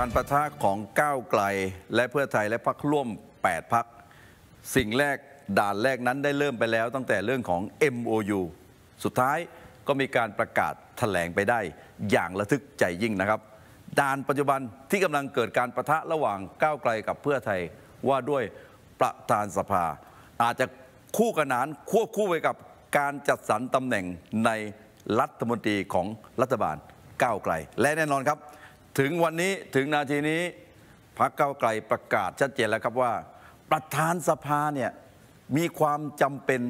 การประทะของก้าวไกล และเพื่อไทยและพรรคร่วม 8 พัก สิ่งแรกด่านแรกนั้นได้เริ่มไปแล้วตั้งแต่เรื่องของ MOU สุดท้ายก็มีการประกาศแถลงไปได้อย่างระทึกใจยิ่งนะครับ ด่านปัจจุบันที่กำลังเกิดการประทะระหว่างก้าวไกลกับเพื่อไทยว่าด้วยประธานสภา อาจจะคู่ขนานควบคู่ไปกับการจัดสรรตำแหน่งในรัฐมนตรีของรัฐบาลก้าวไกล และแน่นอนครับ ถึงวันนี้ถึงนาทีนี้พรรคก้าวไกลประกาศชัดเจนแล้วครับว่า ประธานสภาเนี่ยมีความจำเป็น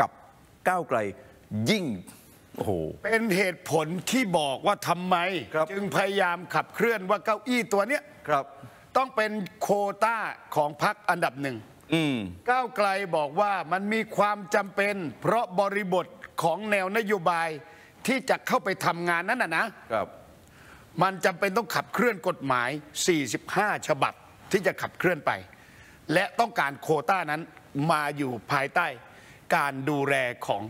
กับก้าวไกลยิ่งโอ้โหเป็นเหตุผลที่บอกว่าทำไมครับจึงพยายามขับเคลื่อนว่าเก้าอี้ตัวเนี้ยครับ ต้องเป็นโควต้าของพรรคอันดับหนึ่งอืมก้าวไกลบอกว่ามันมีความจำเป็น เพราะบริบทของแนวนโยบายที่จะเข้าไปทำงานนั้นนะนะครับ มันจำเป็นต้องขับเคลื่อนกฎหมาย 45 ฉบับที่จะขับเคลื่อนไป และต้องการโควต้านั้นมาอยู่ภายใต้การดูแลของ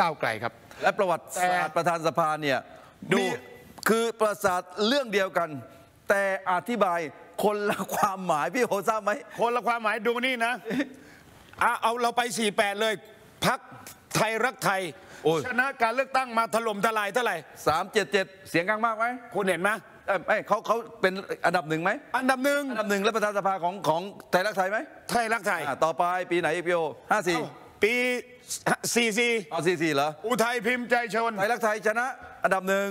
ก้าวไกลครับ และประวัติศาสตร์แต่ประธานสภาเนี่ยดูมีคือประสาทเรื่องเดียวกัน แต่อธิบายคนละความหมายพี่โหทราบไหมคนละความหมายดูนี่นะอะเอาเราไป 48 เลยพักไทยรักไทย โอ้ย ชนะการเลือกตั้งมาถล่มทลายเท่าไหร่377เสียงข้างมากไหมคุณเห็นไหมเอ้ยไม่เขาเขาเป็นอันดับหนึ่งไหมอันดับหนึ่งอันดับหนึ่งและประธานสภาของของไทยรักไทยไหมไทยรักไทยอะต่อไปปีไหนพี่โอห้าสี่เอ้าปี44เอาสี่สี่เหรออุทัยพิมพ์ใจชน ไทยรักไทยชนะ อันดับหนึ่ง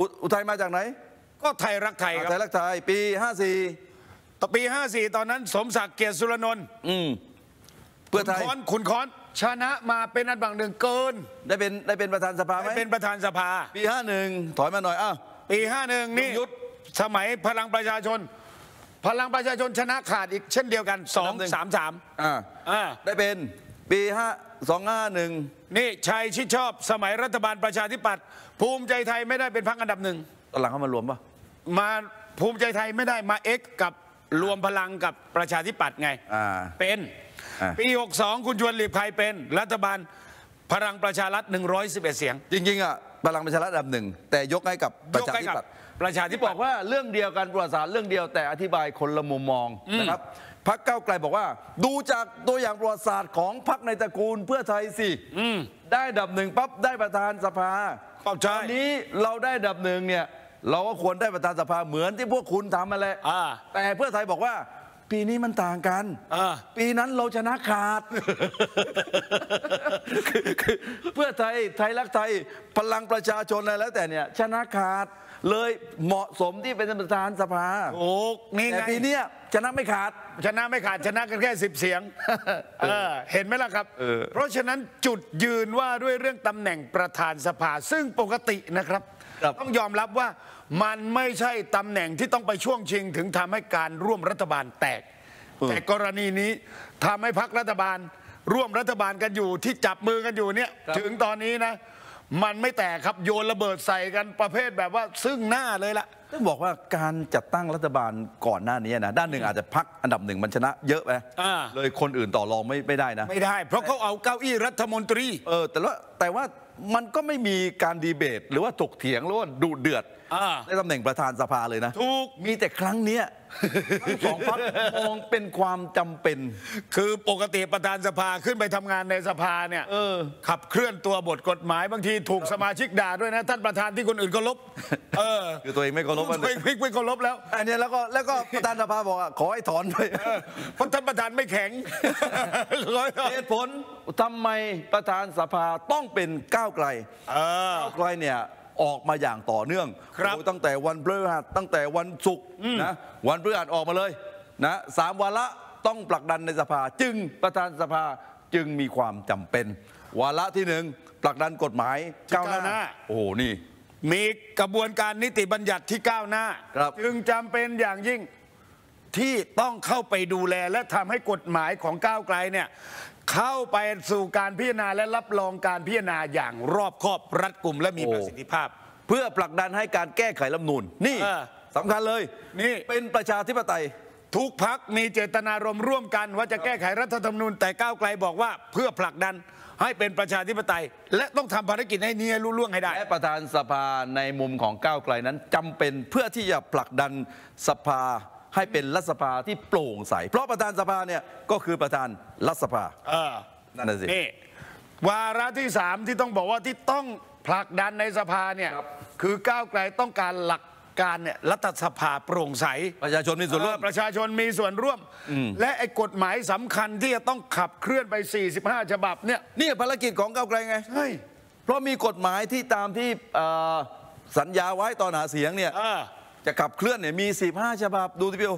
อุอุทัยมาจากไหนก็ไทยรักไทยอะคไทรับยรักไทยปีห้าสี่ต่อปี 54 ตอนนั้น สมศักดิ์เกียรติสุรนนท์อืมเพื่อไทยค้อนขุนค้อน ชนะมาเป็นอันดับหนึ่งเกิน ได้เป็นได้เป็นประธานสภาไหมเป็นประธานสภา ปีห้าหนึ่งถอยมาหน่อยอ้าวปี51นี่ยุทธสมัยพลังประชาชน พลังประชาชนชนะขาดอีกเช่นเดียวกันอันดับหนึ่ง2 3 3อ่าอ่าได้เป็นปีห้าสองห้าหนึ่งนี่ชัยชิดชอบสมัยรัฐบาลประชาธิปัตย์ภูมิใจไทยไม่ได้เป็นพรรคอันดับหนึ่งตอนหลังเข้ามารวมป่ะมาภูมิใจไทยไม่ได้มาเอ็กกับรวมพลังกับประชาธิปัตย์ไงอ่าเป็นอ่า ปี 62 คุณชวนหลีกภัยเป็นรัฐบาลพลังประชารัฐ 111 เสียง จริงๆอะพลังประชารัฐอันดับหนึ่งแต่ยกให้กับประชาธิปัตย์ยกให้กับประชาธิที่ปับตอกย์ว่าเรื่องเดียวกันประวัติศาสตร์เรื่องเดียวแต่อธิบายคนละมุมมองนะครับพักเก้าวไกลบอกว่า ดูจากตัวอย่างประวัติศาสตร์ของพักในตระกูลเพื่อไทยสิได้อันดับหนึ่งปั๊บได้ประธานสภาก็ใช่ตอนนี้เราได้อันดับหนึ่งเนี่ยเราก็ควรได้ประธานสภาเหมือนที่พวกคุณทำมาแหละอ่าแต่เพื่อไทยบอกว่า ปีนี้มันต่างกันอ่าปีนั้นเราชนะขาดคือคือเพื่อไทยไทยรักไทยพลังประชาชนอะไรแล้วแต่เนี่ยชนะขาดเลยเหมาะสมที่เป็นประธานสภาโอ้นี่ไงแต่ปีเนี้ยชนะไม่ขาด ชนะไม่ขาดชนะกันแค่10เสียงเออเห็นไหมล่ะครับเออเพราะฉะนั้นจุดยืนว่าด้วยเรื่องตำแหน่งประธานสภา ซึ่งปกตินะครับ ต้องยอมรับว่า มันไม่ใช่ตำแหน่งที่ต้องไปช่วงชิงถึงทำให้การร่วมรัฐบาลแตก แต่กรณีนี้ทำให้พักรัฐบาล ร่วมรัฐบาลกันอยู่ที่จับมือกันอยู่เนี่ยครับถึงตอนนี้นะ มันไม่แตกครับโยนระเบิดใส่กันประเภทแบบว่าซึ่งหน้าเลยล่ะต้องบอกว่าการจัดตั้งรัฐบาลก่อนหน้านี้นะด้านหนึ่งอาจจะพักอันดับหนึ่งมันชนะเยอะไปอ่าเลยคนอื่นต่อรองไม่ไม่ได้นะ ไม่ได้ เพราะเขาเอาเก้าอี้รัฐมนตรีเออแต่ว่าแต่ว่า มันก็ไม่มีการดีเบต หรือว่าถกเถียงหรือว่าดูเดือดอ่าในตำแหน่งประธานสภาเลยนะถูกมีแต่ครั้งเนี้ยทั้งสองพักมองเป็นความจำเป็น คือปกติประธานสภาขึ้นไปทำงานในสภาเนี่ยเออขับเคลื่อนตัวบทกฎหมายบางทีถูกสมาชิกด่าด้วยนะ ท่านประธานที่คนอื่นเคารพเออคือตัวเองไม่เคารพมันไม่ไม่ไม่เคารพแล้ว อันเนี้ยแล้วก็แล้วก็ประธานสภาบอกอะขอให้ถอนไปเออเพราะท่านประธานไม่แข็งเหตุผล ทำไมประธานสภาต้องเป็นก้าวไกลเออก้าวไกลเนี่ยออกมาอย่างต่อเนื่องครับโอ้ตั้งแต่วันพฤหัสตั้งแต่วันศุกร์นะวันพฤหัสออกมาเลยนะสามวาระต้องผลักดันในสภา จึงประธานสภาจึงมีความจำเป็น วาระที่หนึ่งผลักดันกฎหมายก้าวหก้าวหน้าน้า โอ้โหนี่ มีกระบวนการนิติบัญญัติที่ก้าวหน้าครับจึงจำเป็นอย่างยิ่งที่ต้องเข้าไปดูแลและทำให้กฎหมายของก้าวไกลเนี่ย เข้าไปสู่การพิจารณาและรับรองการพิจารณาอย่างรอบคอบรัดกุมและมีโอ้ประสิทธิภาพ เพื่อผลักดันให้การแก้ไขรัฐธรรมนูญนี่เออสำคัญเลยนี่ เป็นประชาธิปไตย ทุกพักมีเจตนารมณ์ร่วมกันว่าจะแก้ไขรัฐธรรมนูญแต่ก้าวไกลบอกว่าเพื่อผลักดันให้เป็นประชาธิปไตย และต้องทำภารกิจให้นี้ให้รุ่ล่วงให้ได้ และประธานสภาในมุมของก้าวไกลนั้นจำเป็นเพื่อที่จะผลักดันสภา ให้เป็นรัฐสภาที่โปร่งใส เพราะประธานสภาเนี่ยก็คือประธานรัฐสภาเออนั่นน่ะสินี่วาระที่สามที่ต้องบอกว่าที่ต้องผลักดันในสภาเนี่ยครับคือก้าวไกลต้องการหลักการเนี่ยรัฐสภาโปร่งใส ประชาชนมีส่วนร่วมเออประชาชนมีส่วนร่วม และไอ้กฎหมายสำคัญที่จะต้องขับเคลื่อนไป 45 ฉบับเนี่ยนี่ภารกิจของก้าวไกลไงใช่เพราะมีกฎหมายที่ตามที่เอ่อสัญญาไว้ตอนหาเสียงเนี่ยเออ จะขับเคลื่อนเนี่ยมี 15 ฉบับดูที่พี่โอ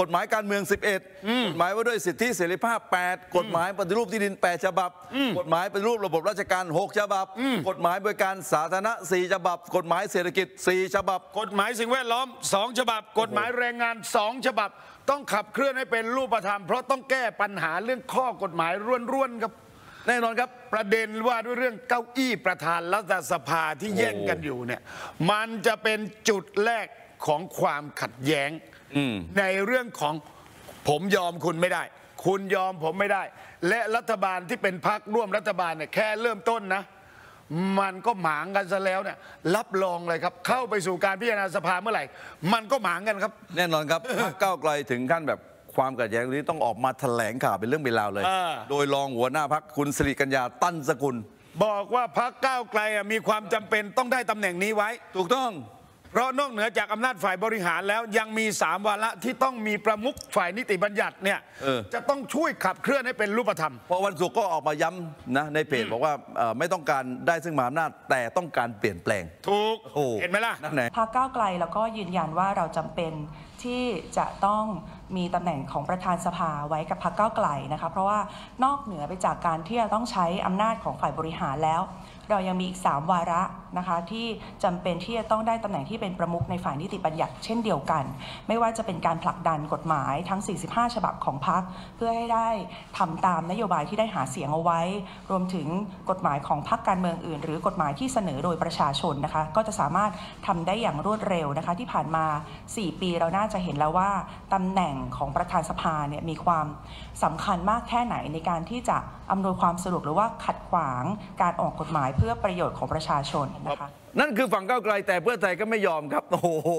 กฎหมายการเมือง 11 กฎหมายว่าด้วยสิทธิเสรีภาพ 8 กฎหมายปฏิรูปที่ดิน 8 ฉบับ กฎหมายปฏิรูประบบราชการ 6 ฉบับ กฎหมายบริการสาธารณะ 4 ฉบับ กฎหมายเศรษฐกิจ 4 ฉบับ กฎหมายสิ่งแวดล้อมสองฉบับ กฎหมายแรงงานสองฉบับ ต้องขับเคลื่อนให้เป็นรูปธรรม เพราะต้องแก้ปัญหาเรื่องข้อกฎหมายร่วนๆครับแน่นอนครับประเด็นว่าด้วยเรื่องเก้าอี้ประธานรัฐสภาที่แย่งกันอยู่เนี่ยมันจะเป็นจุดแรก ของความขัดแย้งในเรื่องของผมยอมคุณไม่ได้ คุณยอมผมไม่ได้ และรัฐบาลที่เป็นพักร่วมรัฐบาลเนี่ยแค่เริ่มต้นนะ มันก็หมางกันซะแล้วเนี่ยรับรองเลยครับ เข้าไปสู่การพิจารณาสภาเมื่อไหร่ มันก็หมางกันครับ แน่นอนครับพรรคก้าวไกลถึงขั้นแบบความขัดแย้งตรงนี้ต้องออกมาแถลงข่าวเป็นเรื่องเป็นราวเลยเออโดยรองหัวหน้าพักคุณสิริกัญญาตั้นสกุล บอกว่าพักก้าวไกลอะมีความจำเป็นต้องได้ตำแหน่งนี้ไว้ ถูกต้อง เพราะนอกเหนือจากอำนาจฝ่ายบริหารแล้วยังมีสามวาระที่ต้องมีประมุขฝ่ายนิติบัญญัติเนี่ยเออจะต้องช่วยขับเคลื่อนให้เป็นรูปธรรมพอวันศุกร์ก็ออกมาย้ำนะในเพจบอกว่าเอ่อไม่ต้องการได้ซึ่งมหาอำนาจแต่ต้องการเปลี่ยนแปลงถูกโอ้เห็นไหมล่ะนั่นไหนพรรคก้าวไกลแล้วก็ยืนยันว่าเราจำเป็นที่จะต้อง มีตำแหน่งของประธานสภาไว้กับพรรคก้าวไกลนะคะ เพราะว่านอกเหนือไปจากการที่จะต้องใช้อำนาจของฝ่ายบริหารแล้ว เรายังมีอีก 3 วาระนะคะที่จำเป็นที่จะต้องได้ตำแหน่งที่เป็นประมุขในฝ่ายนิติบัญญัติเช่นเดียวกัน ไม่ว่าจะเป็นการผลักดันกฎหมายทั้ง 45 ฉบับของพรรคเพื่อให้ได้ทำตามนโยบายที่ได้หาเสียงเอาไว้ รวมถึงกฎหมายของพรรคการเมืองอื่น หรือกฎหมายที่เสนอโดยประชาชนนะคะก็จะสามารถทำได้อย่างรวดเร็วนะคะที่ผ่านมา 4 ปีเราน่าจะเห็นแล้วว่าตำแหน่งของประธานสภาเนี่ยมีความสำคัญมากแค่ไหนในการที่จะอำนวยความสะดวกหรือว่าขัดขวางการออกกฎหมายเพื่อประโยชน์ของประชาชนนะคะนั่นคือฝั่งก้าวไกลแต่เพื่อไทยก็ไม่ยอมครับโอ้โห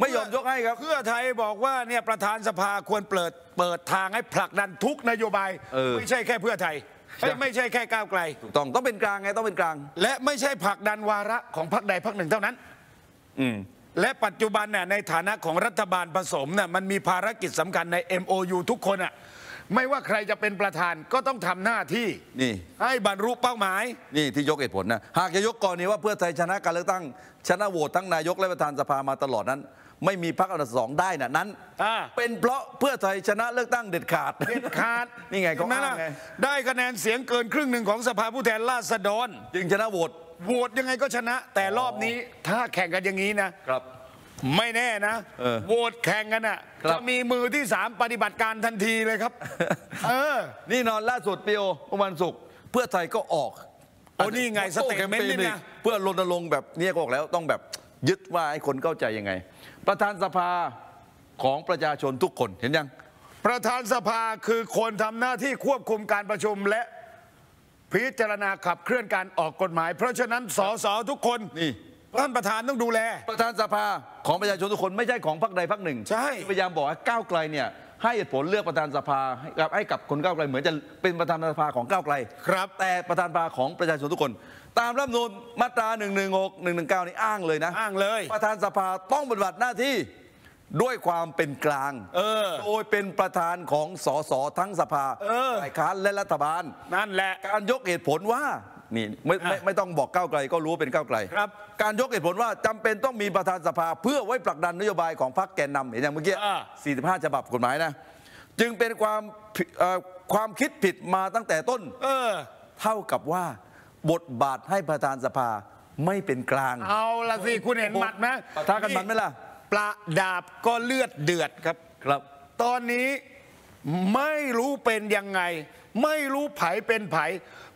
ไม่ยอมยกให้ครับ เพื่อไทยบอกว่าเนี่ยประธานสภาควรเปิดเปิดทางให้ผลักดันทุกนโยบายเออไม่ใช่แค่เพื่อไทยเอ้ยไม่ใช่แค่ก้าวไกลถูกต้องต้องเป็นกลางไงต้องเป็นกลาง และไม่ใช่ผลักดันวาระของพรรคใดพรรคหนึ่งเท่านั้น อืม และปัจจุบันเนี่ยในฐานะของรัฐบาลผสมเนี่ยมันมีภารกิจสำคัญใน MOU ทุกคนอะไม่ว่าใครจะเป็นประธานก็ต้องทำหน้าที่นี่ ให้บรรลุเป้าหมาย นี่ที่ยกเหตุผลนะ หากจะยกกรณีว่าเพื่อไทยชนะการเลือกตั้ง ชนะโหวตทั้งนายกและประธานสภามาตลอดนั้น ไม่มีพรรคอันดับสองได้นะนั้น อ่า เป็นเพราะเพื่อไทยชนะเลือกตั้งเด็ดขาด เด็ดขาด นี่ไงเขาเห็นหมอ้างล่ะไง ได้คะแนนเสียงเกินครึ่งหนึ่งของสภาผู้แทนราษฎร จึงชนะโหวต โหวตยังไงก็ชนะ แต่รอบนี้ถ้าแข่งกันอย่างนี้นะครับ ไม่แน่นะเออโหวตแข่งกันอะครับ จะมีมือที่สามปฏิบัติการทันทีเลยครับ เออนี่นอนล่าสุดปีโอเมื่อวันศุกร์เพื่อไทยก็ออกโอ้นี่ไงโต้ statement นี่นะ เพื่อรณรงค์แบบเนี้ยก็ออกแล้วต้องแบบยึดว่าให้คนเข้าใจยังไง ประธานสภาของประชาชนทุกคนเห็นยัง ประธานสภาคือคนทำหน้าที่ควบคุมการประชุมและ พิจารณาขับเคลื่อนการออกกฎหมาย เพราะฉะนั้นสสทุกคนนี่ท่านประธานต้องดูแล ประธานสภาของประชาชนทุกคนไม่ใช่ของพรรคใดพรรคหนึ่งใช่ที่พยายามบอกว่าก้าวไกลเนี่ยให้เหตุผลเลือกประธานสภาให้กับให้กับคนก้าวไกลเหมือนจะเป็นประธานสภาของก้าวไกล ครับ แต่ประธานสภาของประชาชนทุกคน ตามรัฐธรรมนูญมาตรา 1 1 6 1 1 9 นี่อ้างเลยนะ อ้างเลย ประธานสภาต้องปฏิบัติหน้าที่ ด้วยความเป็นกลางเออโดยเป็นประธานของสสทั้งสภาเออฝ่ายค้านและรัฐบาล นั่นแหละ การยกเหตุผลว่านี่ไม่ไม่อะไม่ต้องบอกก้าวไกลก็รู้ว่าเป็นก้าวไกลครับ การยกเหตุผลว่าจำเป็นต้องมีประธานสภา เพื่อไว้ผลักดันนโยบายของพรรคแกนนำเห็นอย่างเมื่อกี้อ่า45 ฉบับกฎหมายนะ จึงเป็นความผิดเอ่อความคิดผิดมาตั้งแต่ต้นเออเท่ากับว่า บทบาทให้ประธานสภาไม่เป็นกลาง เอาละสิคุณเห็นหมัดไหมปะทะกันมันไหมล่ะ ประดาบก็เลือดเดือดครับ ครับ ตอนนี้ไม่รู้เป็นยังไง ไม่รู้ไผเป็นไผ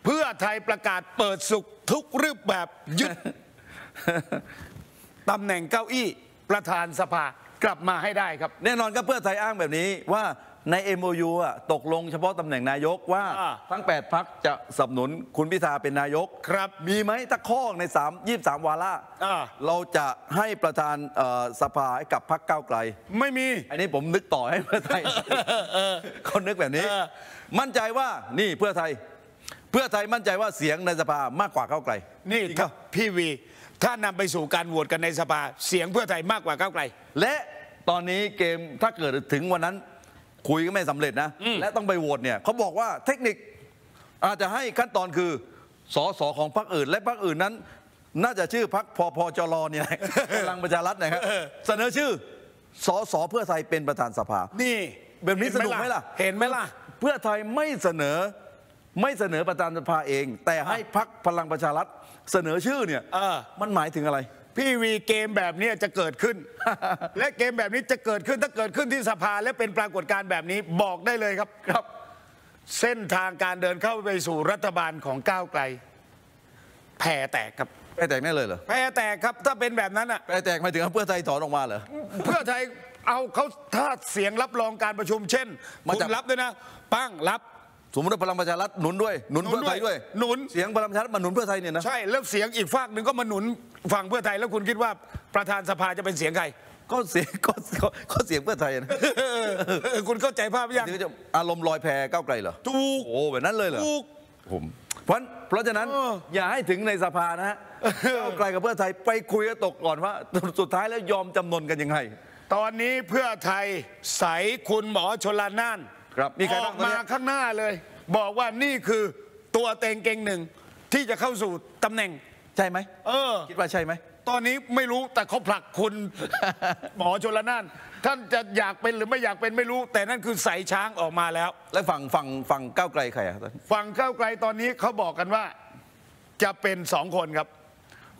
เพื่อไทยประกาศเปิดสุขทุกรูปแบบยึดตำแหน่งเก้าอี้ประธานสภากลับมาให้ได้ครับ แน่นอนก็เพื่อไทยอ้างแบบนี้ว่า ใน MOU อะตกลงเฉพาะตำแหน่งนายกว่าอ่า ทั้ง 8พักจะสนับสนุนคุณพิธาเป็นนายก ครับ มีไหมตะข้อใน3 23 วาระอ่า เราจะให้ประธานเอ่อสภาให้กับพักก้าวไกล ไม่มี อันนี้ผมนึกต่อให้เพื่อไทย คนนึกแบบนี้ เออ มั่นใจว่านี่เพื่อไทย เพื่อไทยมั่นใจว่าเสียงในสภามากกว่าก้าวไกลนี่จริงครับ พี่วี ถ้านำไปสู่การโหวตกันในสภา เสียงเพื่อไทยมากกว่าก้าวไกล และตอนนี้เกมถ้าเกิดถึงวันนั้น คุยก็ไม่สำเร็จนะ และต้องไปโหวตเนี่ยเขาบอกว่าเทคนิคอาจจะให้ขั้นตอนคือสอสอของพรรคอื่น และพรรคอื่นนั้น น่าจะชื่อพรรคพพจรเนี่ยพลังประชารัฐนะครับเสนอชื่อสอสอเพื่อไทยเป็นประธานสภา นี่แบบนี้สนุกไหมล่ะ เห็นไหมล่ะ เพื่อไทยไม่เสนอไม่เสนอประธานสภาเอง แต่ให้พักพลังประชารัฐเสนอชื่อเนี่ยเออมันหมายถึงอะไร พี่วีเกมแบบนี้จะเกิดขึ้น และเกมแบบนี้จะเกิดขึ้นถ้าเกิดขึ้นที่สภาและเป็นปรากฏการณ์แบบนี้บอกได้เลยครับครับ เส้นทางการเดินเข้าไปสู่รัฐบาลของก้าวไกลแผ่แตกครับไปแตกแน่เลยเหรอแผ่แตกครับถ้าเป็นแบบนั้นอะไปแตกหมายถึงว่าเพื่อไทยถอนออกมาเหรอเพื่อไทยเอาเขาถ้าเสียงรับรองการประชุมเช่นมาคุจากณรับด้วยนะ ปั้งรับ สมมติว่าพลังประชารัฐหนุนด้วยหนุนหนุนเพื่อไทยด้วยหนุนเสียงพลังประชารัฐมาหนุนเพื่อไทยเนี่ยนะใช่แล้วเสียงอีกฝากหนึ่งก็มาหนุนฝั่งเพื่อไทยแล้วคุณคิดว่าประธานสภาจะเป็นเสียงใครก็เสียงก็ก็ก็เสียงเพื่อไทยนะเออคุณเข้าใจภาพหรือยังเดี๋ยวจะอารมณ์ลอยแพก้าวไกลเหรอถูกโอ้แบบนั้นเลยเหรอถูกผมเพราะเพราะฉะนั้นเอออย่าให้ถึงในสภานะฮะก้าวไกลกับเพื่อไทยไปคุยกันตกก่อนว่าสุดท้ายแล้วยอมจำนนกันยังไง ตอนนี้เพื่อไทยใสคุณหมอชลนาน ครับมีใครอบ้าองกตอนมาเนี้ยข้างหน้าเลย บอกว่านี่คือตัวเต็งเก่งหนึ่งที่จะเข้าสู่ตำแหน่ง ใช่ไหมเออ คิดว่าใช่ไหม ตอนนี้ไม่รู้แต่เขาผลักคุณ หมอชลนานท่านจะอยากเป็นหรือไม่อยากเป็นไม่รู้ แต่นั่นคือใส่ช้างออกมาแล้ว แล้วฝั่งฝั่งฝั่งก้าวไกลใครอะฝั่งก้าวไกลตอนนี้เขาบอกกันว่าจะเป็นสองคนครับ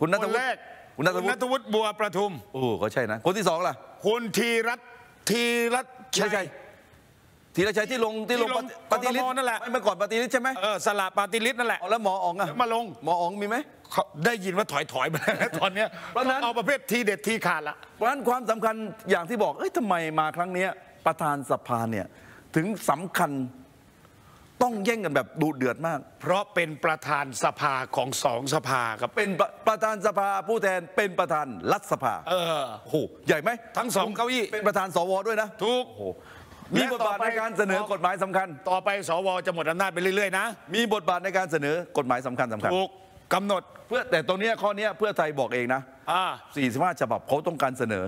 คุณนัทคนวุแรฒิกคุณนัทวุนัฒิทวุฒิบัวประทุม โอ้ก็ใช่นะ คนที่สองล่ะ คุณธีรัตน์ธีรัตน์ไม่ใช่ ธีรชัยที่ลงที่ลงที่ลงปฏิริษกทมนั่นแหละ ไม่เมื่อก่อนปฏิริษใช่ไหมเออสละปาติลิศนั่นแหละ เอาแล้วหมออ๋องอะมาลง หมออ๋องมีไหม เขาได้ยินว่าถอยถอยๆมาแล้วตอนเนี้ยเพราะฉะนั้น เอาประเภททีเด็ดทีขาดละ เพราะฉะนั้นความสำคัญอย่างที่บอก เอ้ยทำไมมาครั้งเนี้ยประธานสภาเนี่ยถึงสำคัญต้องแย่งกันแบบดูเดือดมาก เพราะเป็นประธานสภาของสองสภาครับ เป็นประประธานสภาผู้แทนเป็นประธานรัฐสภาเออ โอ้โหใหญ่ไหมทั้งสองเก้าอี้ เป็นประธานสวด้วยนะทุกโอ้โห มีบทบาทในการเสนอกฎหมายสำคัญ ต่อไปสวจะหมดอำนาจไปเรื่อยๆนะ มีบทบาทในการเสนอกฎหมายสำคัญสำคัญถูกกำหนดเพื่อแต่ตรงเนี้ยข้อเนี้ยเพื่อไทยบอกเองนะอ่า45ฉบับเขาต้องการเสนอ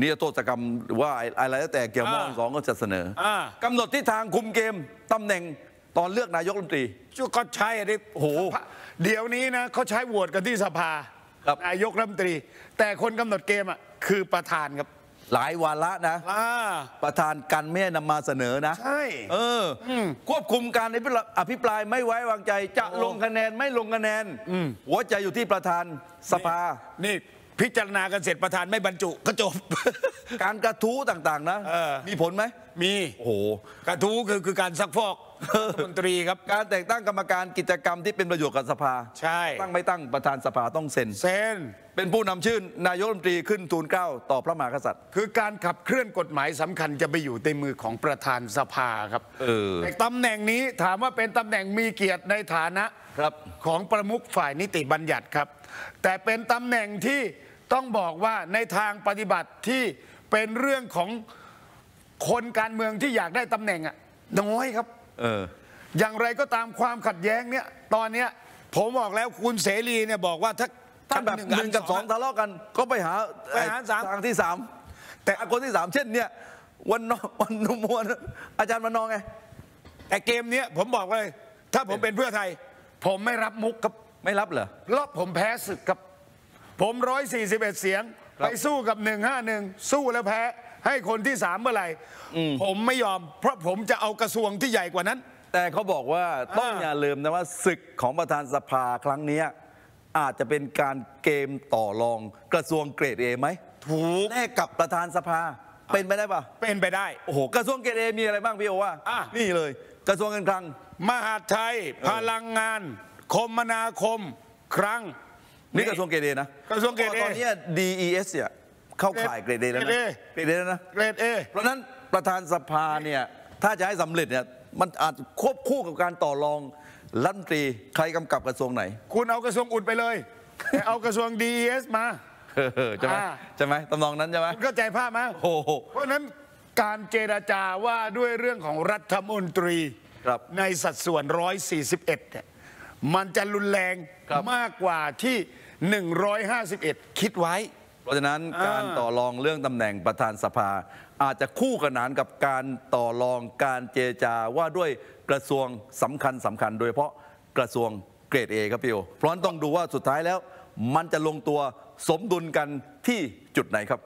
นิรโทษกรรมหรือว่าอะไรแล้วแต่เกี่ยวมองอ่าสองก็จะเสนออากำหนดทิศทางคุมเกมตำแหน่งตอนเลือกนายกรัฐมนตรีก็ใช่ดิโอ้โหเดี๋ยวนี้นะเขาใช้โหวตกันที่สภาครับนายกรัฐมนตรี แต่คนกำหนดเกมอะคือประธานครับ หลายวาระนะอ่าประธานกันไม่ให้นำมาเสนอนะ ใช่เอออ ควบคุมการอภิปรายไม่ไว้วางใจ จะลงคะแนนไม่ลงคะแนน หัวใจอยู่ที่ประธานสภา นี่ พิจารณากันเสร็จประธานไม่บรรจุก็จบ การกระทู้ต่างๆนะ เออ มีผลไหม มีโอ้โห กระทู้คือคือการซักฟอกรัฐมนตรีครับ การแต่งตั้งกรรมการกิจกรรมที่เป็นประโยชน์กับสภา ใช่ ตั้งไม่ตั้งประธานสภาต้องเซ็น เซนเป็นผู้นำชื่นนายกรัฐมนตรีขึ้นทูลเกล้าต่อพระมหากษัตริย์ คือการขับเคลื่อนกฎหมายสำคัญจะไปอยู่ในมือของประธานสภาครับเออ แต่ตำแหน่งนี้ถามว่าเป็นตำแหน่งมีเกียรติในฐานะ ครับ ของประมุขฝ่ายนิติบัญญัติครับ แต่เป็นตำแหน่งที่ ต้องบอกว่าในทางปฏิบัติที่เป็นเรื่องของคนการเมืองที่อยากได้ตำแหน่งอะน้อยครับ เออ อย่างไรก็ตามความขัดแย้งเนี่ยตอนเนี้ยผมบอกแล้วคุณเสรีเนี่ยบอกว่าถ้าถ้าแบบหนึ่งกับสองทะเลาะกันก็ไปหาไปหาสามทางที่สามแต่คนที่สามเช่นเนี่ยวันนอวันนุมวนอาจารย์วันนองไง แต่เกมเนี้ยผมบอกเลย ถ้าผมเป็นเพื่อไทย ผมไม่รับมุกครับ ไม่รับเหรอเพราะผมแพ้ศึกครับ ผมร้อยสี่สิบเอ็ดเสียงครับไปสู้กับหนึ่งห้าหนึ่งสู้แล้วแพ้ ให้คนที่สามเมื่อไหร่ผมไม่ยอม เพราะผมจะเอากระทรวงที่ใหญ่กว่านั้น แต่เขาบอกว่าต้องอ่าอย่าลืมนะว่าศึกของประธานสภาครั้งเนี้ยอาจจะเป็นการเกมต่อรองกระทรวงเกรดเอไหมถูกแลกกับประธานสภาเป็นไปได้ปะเป็นไปได้ โอ้โห กระทรวงเกรดเอมีอะไรบ้างพี่โอว่าอะนี่เลย กระทรวงการคลัง มหาดไทย พลังงาน คมนาคม ครั้ง นี่กระทรวงเกรดเอนะกระทรวงเกรด A ตอนนี้ DES เนี่ยเข้าข่ายเกรดเอแล้วนะเกรด A เกรดเอแล้วนะเกรดเอเพราะฉะนั้นประธานสภาเนี่ยถ้าจะให้สำเร็จเนี่ยมันอาจควบคู่กับการต่อรองรัฐมนตรีใครกำกับกระทรวงไหน คุณเอากระทรวงอุดไปเลยแต่เอากระทรวง DES มาเออใช่ไหมอ่าใช่ไหมตำนองนั้นใช่ไหมคุณเข้าใจภาพไหมโอ้โหเพราะฉะนั้นการเจราจาว่าด้วยเรื่องของรัฐมนตรีครับในสัดส่วน 141 เนี่ยมันจะรุนแรงครับมากกว่าที่ 151 คิดไว้ เพราะฉะนั้นอ่าการต่อรองเรื่องตำแหน่งประธานสภา อาจจะคู่ขนานกับการต่อรองการเจรจาว่าด้วยกระทรวงสำคัญสำคัญ โดยเฉพาะกระทรวงเกรดเอครับพี่โอเพราะฉะนั้นต้องดูว่าสุดท้ายแล้ว มันจะลงตัวสมดุลกันที่จุดไหนครับ